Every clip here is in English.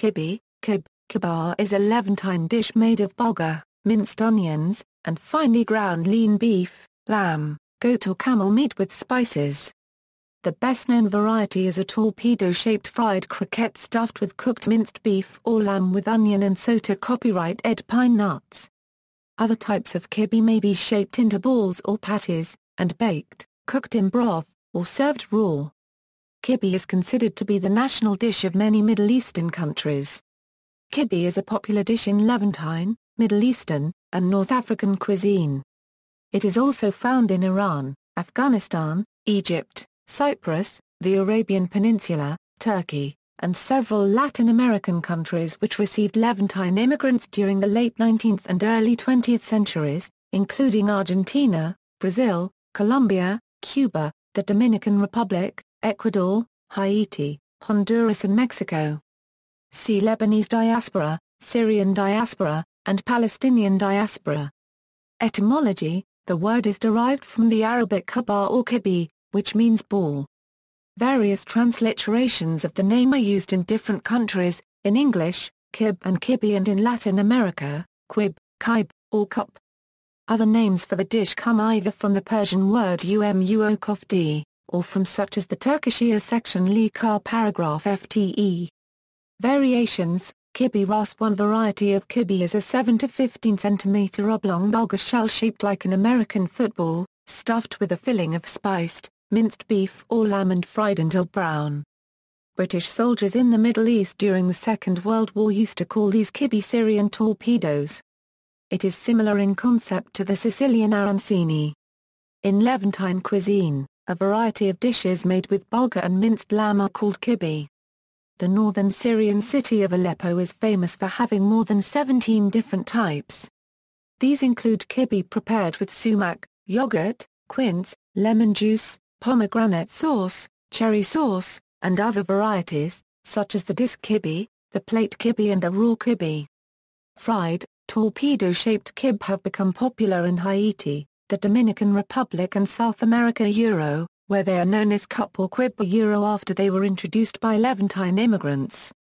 Kibbeh, kib, kibbeh is a Levantine dish made of bulgur, minced onions, and finely ground lean beef, lamb, goat or camel meat with spices. The best-known variety is a torpedo-shaped fried croquette stuffed with cooked minced beef or lamb with onion and sota copyright Ed pine nuts. Other types of kibbeh may be shaped into balls or patties, and baked, cooked in broth, or served raw. Kibbeh is considered to be the national dish of many Middle Eastern countries. Kibbeh is a popular dish in Levantine, Middle Eastern, and North African cuisine. It is also found in Iran, Afghanistan, Egypt, Cyprus, the Arabian Peninsula, Turkey, and several Latin American countries which received Levantine immigrants during the late 19th and early 20th centuries, including Argentina, Brazil, Colombia, Cuba, the Dominican Republic, Ecuador, Haiti, Honduras and Mexico. See Lebanese diaspora, Syrian diaspora, and Palestinian diaspora. Etymology The word is derived from the Arabic kabar or kibi, which means ball. Various transliterations of the name are used in different countries, in English, kib and kibi and in Latin America, quib, kib, or cup. Other names for the dish come either from the Persian word umuo kofdi, or from such as the Turkish ear section li paragraph fte. Variations, Kibbeh ras One variety of kibbeh is a 7 to 15 cm oblong bulgur shell shaped like an American football, stuffed with a filling of spiced, minced beef or lamb and fried until brown. British soldiers in the Middle East during the Second World War used to call these kibbeh Syrian torpedoes. It is similar in concept to the Sicilian arancini. In Levantine cuisine, a variety of dishes made with bulgur and minced lamb are called kibbeh. The northern Syrian city of Aleppo is famous for having more than 17 different types. These include kibbeh prepared with sumac, yogurt, quince, lemon juice, pomegranate sauce, cherry sauce, and other varieties, such as the disc kibbeh, the plate kibbeh and the raw kibbeh. Fried, torpedo-shaped kibbeh have become popular in Haiti, the Dominican Republic and South America Euro, where they are known as cup or quib euro after they were introduced by Levantine immigrants.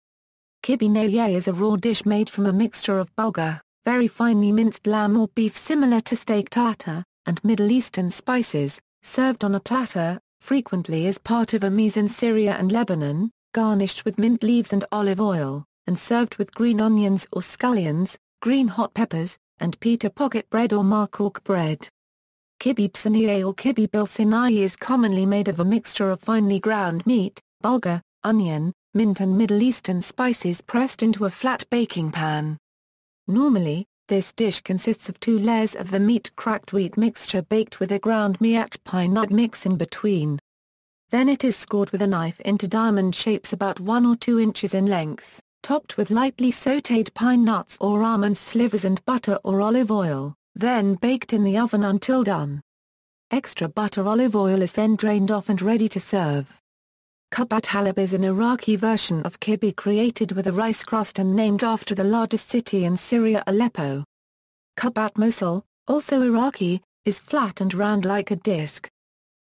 Kibbeh naye is a raw dish made from a mixture of bulgur, very finely minced lamb or beef similar to steak tartare, and Middle Eastern spices, served on a platter, frequently as part of a mise in Syria and Lebanon, garnished with mint leaves and olive oil, and served with green onions or scallions, green hot peppers, and pita pocket bread or marcouk bread. Kibbeh psaniye or kibbeh bilsinayi is commonly made of a mixture of finely ground meat, bulgur, onion, mint and Middle Eastern spices pressed into a flat baking pan. Normally, this dish consists of two layers of the meat cracked wheat mixture baked with a ground miat pine nut mix in between. Then it is scored with a knife into diamond shapes about 1 or 2 inches in length, topped with lightly sautéed pine nuts or almond slivers and butter or olive oil then baked in the oven until done. Extra butter olive oil is then drained off and ready to serve. Kubbat halab is an Iraqi version of kibbeh created with a rice crust and named after the largest city in Syria Aleppo. Kubbat Mosul, also Iraqi, is flat and round like a disc.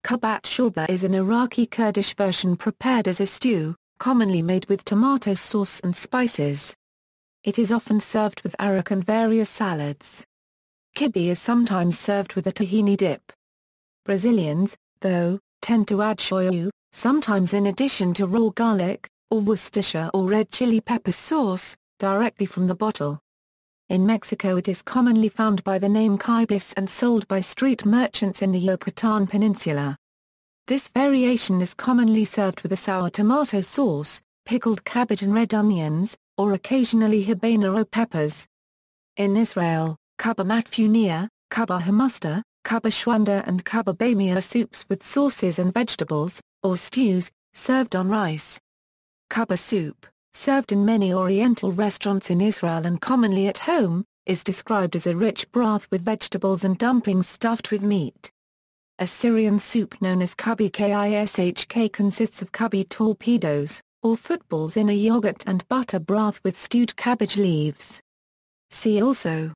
Kubbat shorba is an Iraqi Kurdish version prepared as a stew, commonly made with tomato sauce and spices. It is often served with arak and various salads. Kibbeh is sometimes served with a tahini dip. Brazilians, though, tend to add shoyu, sometimes in addition to raw garlic, or Worcestershire or red chili pepper sauce, directly from the bottle. In Mexico it is commonly found by the name kibis and sold by street merchants in the Yucatan Peninsula. This variation is commonly served with a sour tomato sauce, pickled cabbage and red onions, or occasionally habanero peppers. In Israel, Kaba matfunia, kaba hamusta, kaba shwanda and kaba bamia soups with sauces and vegetables, or stews, served on rice. Kaba soup, served in many oriental restaurants in Israel and commonly at home, is described as a rich broth with vegetables and dumplings stuffed with meat. A Syrian soup known as kubi kishk consists of kubi torpedoes, or footballs in a yogurt and butter broth with stewed cabbage leaves. See also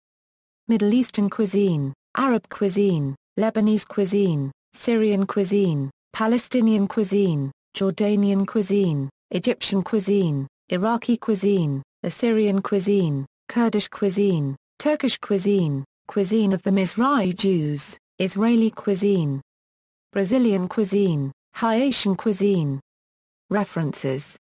Middle Eastern cuisine, Arab cuisine, Lebanese cuisine, Syrian cuisine, Palestinian cuisine, Jordanian cuisine, Egyptian cuisine, Iraqi cuisine, Assyrian cuisine, Kurdish cuisine, Turkish cuisine, cuisine of the Mizrahi Jews, Israeli cuisine, Brazilian cuisine, Haitian cuisine. References